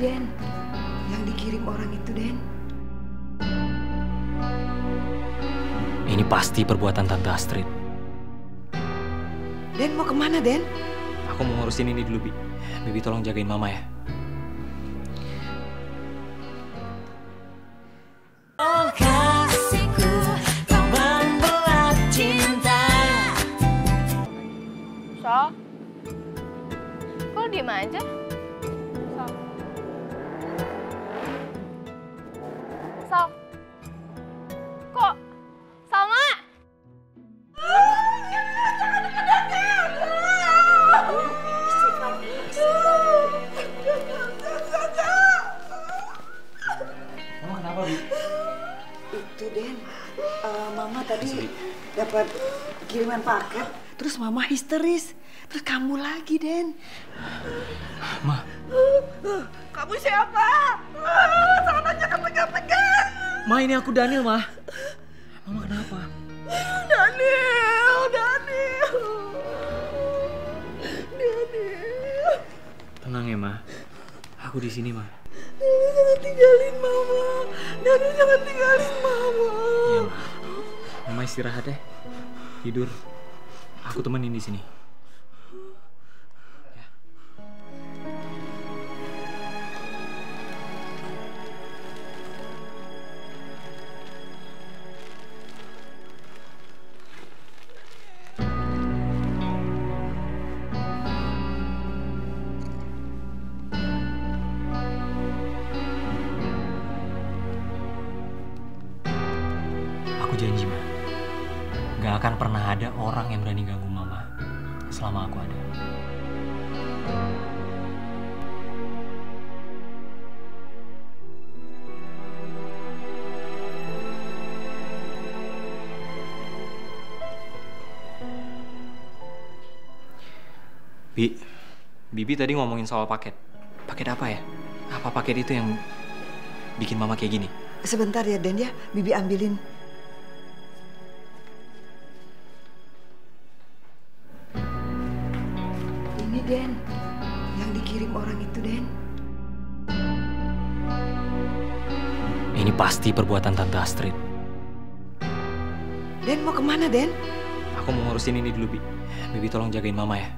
Den, yang dikirim orang itu Den. Ini pasti perbuatan Tante Astrid. Den mau ke mana Den? Aku mau ngurusin ini dulu, Bi. Bibi tolong jagain Mama ya. Oh kasihku Itu Den, eh, Mama tadi dapat kiriman paket, terus Mama histeris. Terus kamu lagi Den. Ma, Kamu siapa? Tangannya kepegang-pegang. Ma ini aku Daniel, Ma. Mama kenapa? Daniel, Daniel. Daniel. Tenang ya, Ma. Aku di sini, Ma. Daniel jangan tinggalin Mama. Daniel jangan tinggalin. Mama istirahat ya. Tidur. Aku temenin di sini. Ya. Aku janji, Ma. Gak akan pernah ada orang yang berani ganggu Mama selama aku ada. Bi, Bibi tadi ngomongin soal paket. Paket apa ya? Apa paket itu yang bikin Mama kayak gini? Sebentar ya Den ya, Bibi ambilin. Ini Den, yang dikirim orang itu Den. Ini pasti perbuatan Tante Astrid. Den mau ke mana Den? Aku mau ngurusin ini dulu, Bi. Bibi tolong jagain Mama ya.